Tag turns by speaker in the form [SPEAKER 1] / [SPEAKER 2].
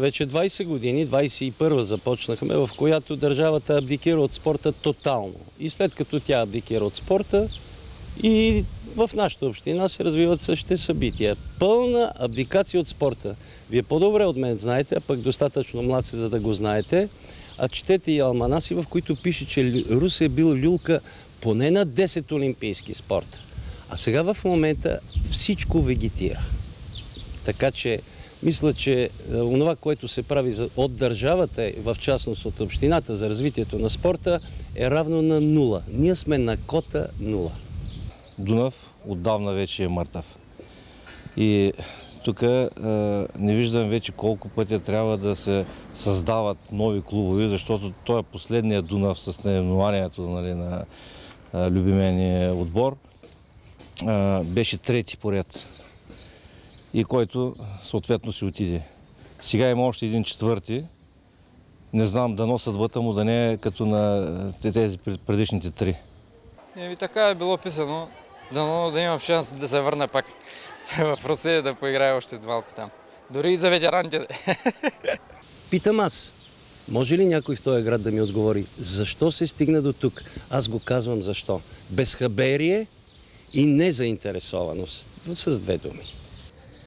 [SPEAKER 1] Вече 20 години, 21 започнахме, в която държавата абдикира от спорта тотално. И след като тя абдикира от спорта, и в нашата община се развиват същите събития. Пълна абдикация от спорта. Вие по-добре от мен знаете, а пък достатъчно млад се, за да го знаете. А четете и алманаси, в които пише, че Рус е бил люлка поне на 10 олимпийски спорта. А сега в момента всичко вегетира. Така че мисля, че е, онова, което се прави от държавата, в частност от общината за развитието на спорта, е равно на нула. Ние сме на кота нула.
[SPEAKER 2] Дунав отдавна вече е мъртъв. И тук не виждам вече колко пъти трябва да се създават нови клубове, защото той е последният Дунав с наименованието нали, на ни отбор. Беше трети поред и който съответно си отиде. Сега има още един четвърти. Не знам, дано съдбата му да не е като на тези предишните три.
[SPEAKER 3] Еми така е било писано. Дано да имам шанс да се върна пак в Русия да поиграя още малко там. Дори и за ветераните.
[SPEAKER 1] Питам аз, може ли някой в този град да ми отговори, защо се стигна до тук? Аз го казвам защо. Безхаберие и незаинтересованост. С две думи.